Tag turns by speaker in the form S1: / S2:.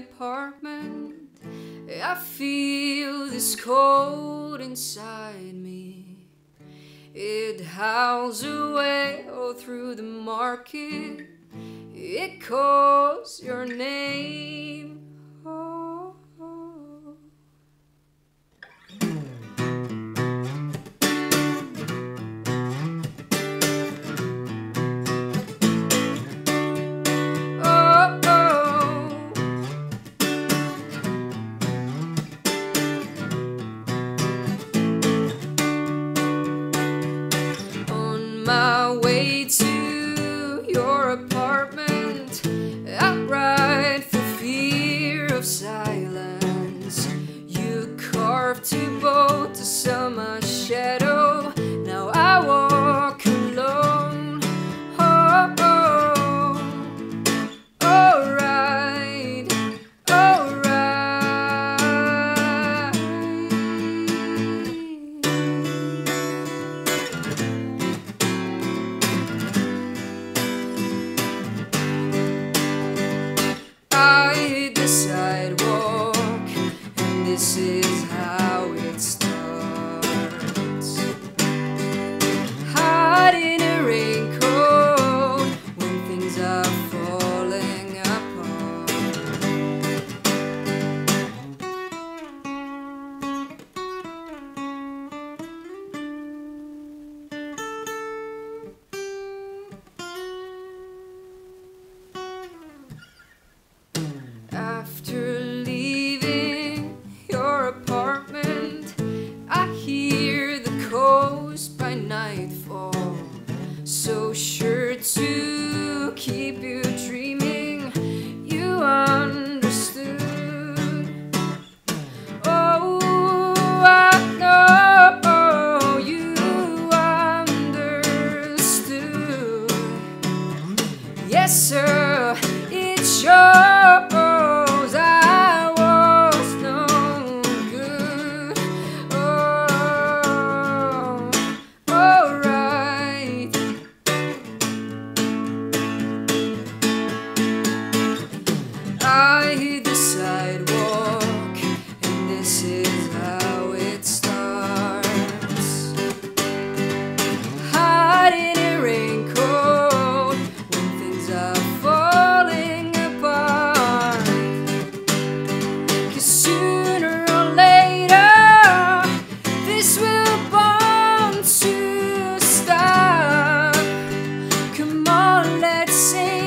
S1: apartment. I feel this cold inside me. It howls away all through the market. It calls your name. Silence. You carved two both to my shadow. Is how Yes, sir, it shows I was no good. Oh, alright. I hit the sidewalk, and this is how bound